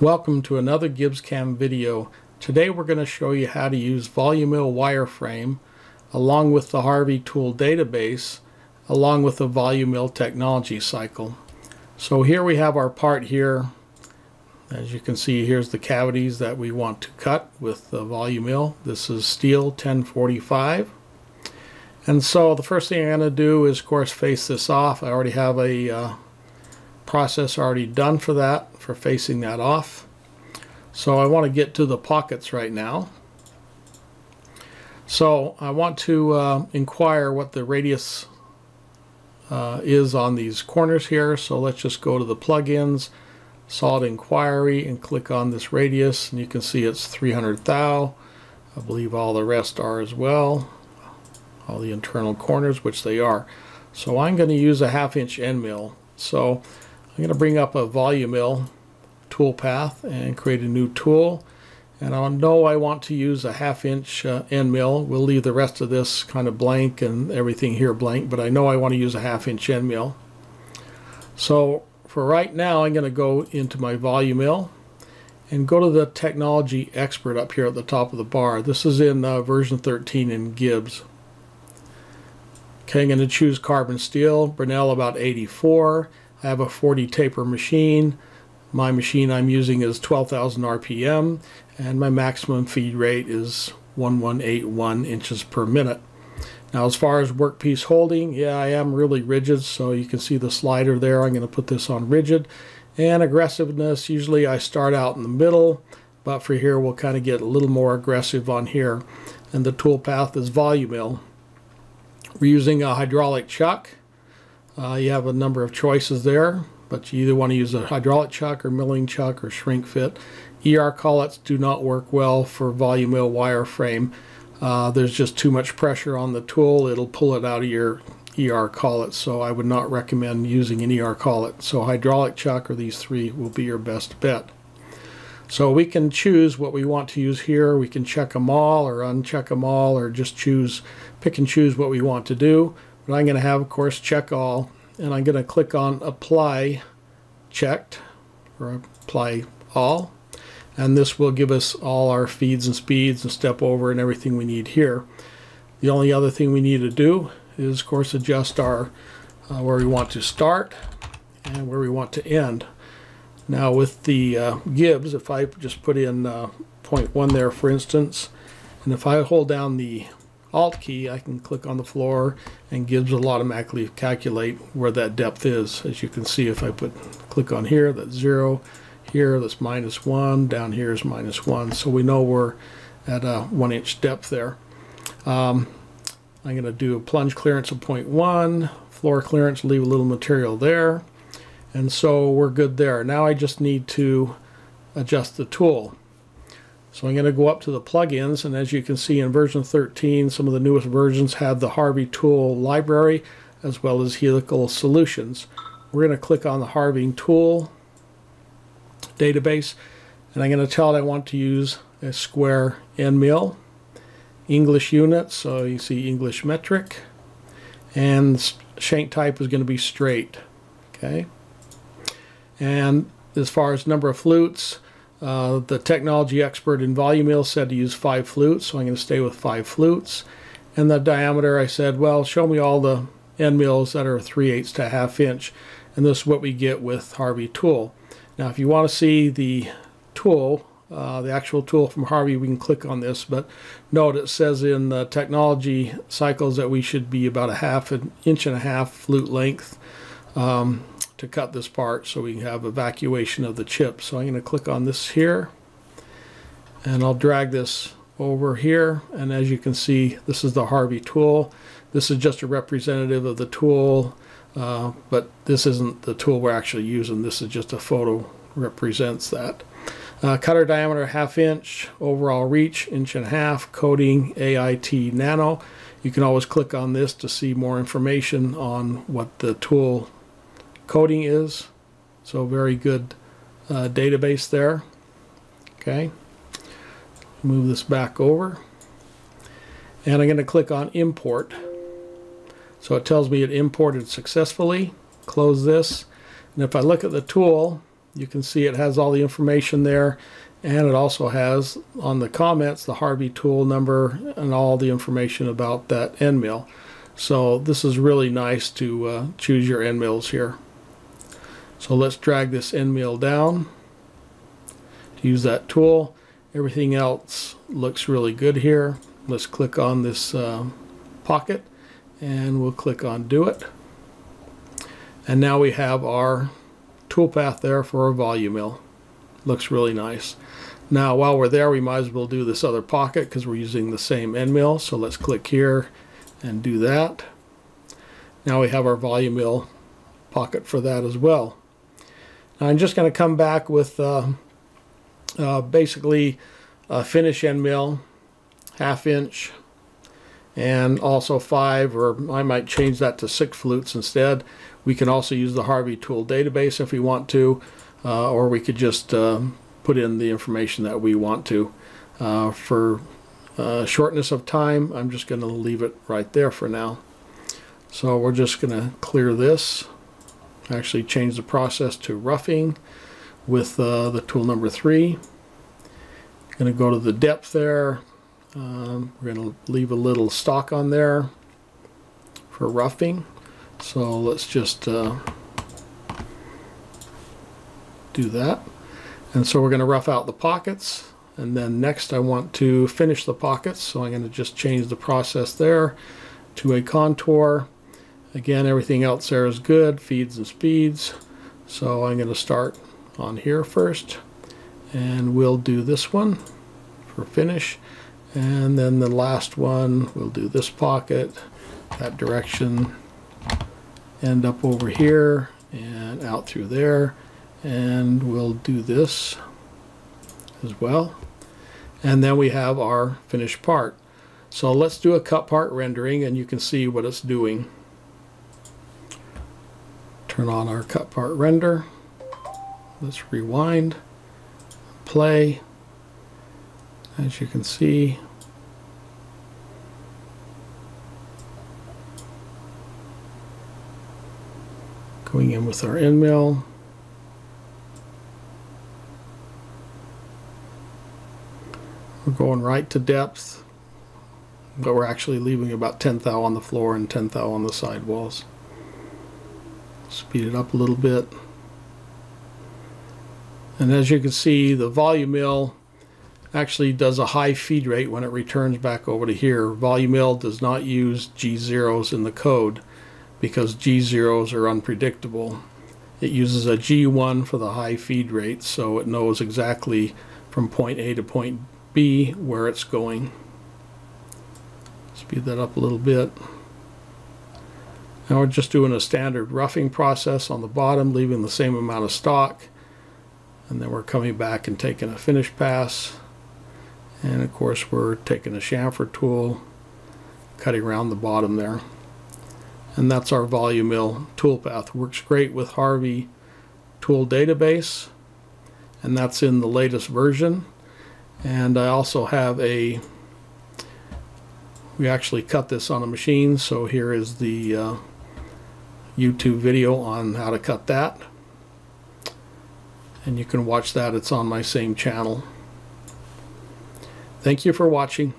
Welcome to another GibbsCam video. Today we're going to show you how to use VoluMill wireframe along with the Harvey tool database along with the VoluMill technology cycle. So here we have our part here. As you can see here's the cavities that we want to cut with the VoluMill. This is steel 1045 and so the first thing I'm going to do is of course face this off. I already have a uh, process already done for that, for facing that off. So I want to get to the pockets right now. So I want to uh, inquire what the radius uh, is on these corners here. So let's just go to the plugins, solid inquiry, and click on this radius. And you can see it's 300 thou. I believe all the rest are as well all the internal corners, which they are. So I'm going to use a half inch end mill. So I'm going to bring up a VoluMill toolpath and create a new tool. And I know I want to use a half inch uh, end mill. We'll leave the rest of this kind of blank and everything here blank, but I know I want to use a half inch end mill. So for right now, I'm going to go into my VoluMill and go to the technology expert up here at the top of the bar. This is in uh, version 13 in Gibbs. Okay, I'm going to choose carbon steel, Brinell about 84. I have a 40 taper machine. My machine I'm using is 12,000 RPM and my maximum feed rate is 1181 inches per minute. Now as far as workpiece holding, yeah I am really rigid so you can see the slider there. I'm going to put this on rigid. And aggressiveness, usually I start out in the middle, but for here we'll kind of get a little more aggressive on here. And the toolpath is VoluMill. We're using a hydraulic chuck. Uh, you have a number of choices there, but you either want to use a hydraulic chuck or milling chuck or shrink fit. ER collets do not work well for VoluMill wireframe. Uh, there's just too much pressure on the tool. It'll pull it out of your ER collet, so I would not recommend using an ER collet. So hydraulic chuck or these three will be your best bet. So we can choose what we want to use here. We can check them all or uncheck them all or just choose, pick and choose what we want to do. But I'm going to have, of course, check all. And I'm going to click on apply checked or apply all. And this will give us all our feeds and speeds and step over and everything we need here. The only other thing we need to do is, of course, adjust our uh, where we want to start and where we want to end. Now with the uh, Gibbs, if I just put in uh, 0.1 there for instance, and if I hold down the Alt key, I can click on the floor and Gibbs will automatically calculate where that depth is. As you can see, if I put click on here, that's zero. Here, that's minus one. Down here is minus one. So we know we're at a one inch depth there. Um, I'm going to do a plunge clearance of 0.1, floor clearance, leave a little material there. And so we're good there. Now I just need to adjust the tool. So I'm going to go up to the plugins and as you can see in version 13 some of the newest versions have the Harvey tool library as well as helical solutions. We're going to click on the Harvey tool database and I'm going to tell it I want to use a square end mill, English units, so you see English metric, and shank type is going to be straight. Okay. And as far as number of flutes, uh, the technology expert in VoluMill said to use five flutes, so I'm going to stay with five flutes. And the diameter, I said, well, show me all the end mills that are 3 eighths to a half inch. And this is what we get with Harvey tool. Now, if you want to see the tool, uh, the actual tool from Harvey, we can click on this. But note it says in the technology cycles that we should be about a half an inch and a half flute length. Um, to cut this part so we can have evacuation of the chip. So I'm going to click on this here and I'll drag this over here and as you can see this is the Harvey tool. This is just a representative of the tool uh, but this isn't the tool we're actually using. This is just a photo represents that. Uh, cutter diameter half inch, overall reach inch and a half, coating AIT nano. You can always click on this to see more information on what the tool coating is. So very good uh, database there. Okay. Move this back over. And I'm going to click on import. So it tells me it imported successfully. Close this. And if I look at the tool, You can see it has all the information there and it also has on the comments the Harvey tool number and all the information about that end mill. So this is really nice to uh, choose your end mills here. So let's drag this end mill down to use that tool. Everything else looks really good here. Let's click on this uh, pocket and we'll click on do it. And now we have our toolpath there for our VoluMill. Looks really nice. Now while we're there we might as well do this other pocket because we're using the same end mill. So let's click here and do that. Now we have our VoluMill pocket for that as well. I'm just going to come back with uh, uh, basically a finish end mill, half inch, and also five, or I might change that to six flutes instead. We can also use the Harvey tool database if we want to, uh, or we could just uh, put in the information that we want to. Uh, for uh, shortness of time, I'm just going to leave it right there for now. So we're just going to clear this, actually change the process to roughing with uh, the tool number three. Going to go to the depth there, um, we're going to leave a little stock on there for roughing. So let's just uh, do that. And so we're going to rough out the pockets. And then next I want to finish the pockets. So I'm going to just change the process there to a contour. Again, everything else there is good, feeds and speeds. So I'm going to start on here first. And we'll do this one for finish and then the last one we'll do this pocket that direction end up over here and out through there and we'll do this as well and then we have our finished part so let's do a cut part rendering and you can see what it's doing turn on our cut part render. Let's rewind play. As you can see going in with our end mill. We're going right to depth but we're actually leaving about 10 thou on the floor and 10 thou on the side walls speed it up a little bit and as you can see the VoluMill actually does a high feed rate when it returns back over to here. VoluMill does not use G0s in the code because G0s are unpredictable. It uses a G1 for the high feed rate so it knows exactly from point A to point B where it's going. Speed that up a little bit. Now we're just doing a standard roughing process on the bottom, leaving the same amount of stock. And then we're coming back and taking a finish pass. And of course we're taking a chamfer tool cutting around the bottom there. And that's our VoluMill toolpath works great with Harvey tool database. And that's in the latest version. And I also have a we actually cut this on a machine. So here is the uh, YouTube video on how to cut that. And you can watch that. It's on my same channel. Thank you for watching.